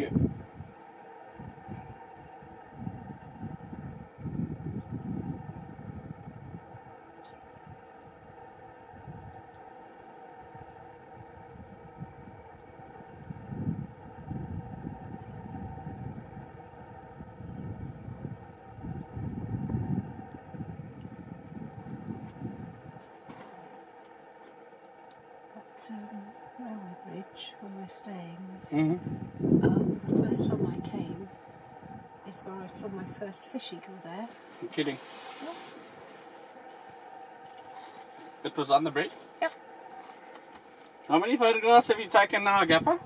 you. Um, railway bridge where we're staying was Mm-hmm. um, the first time I came is where I saw my first fish eagle there. I'm kidding. It was on the bridge? Yep. How many photographs have you taken now, Gappa?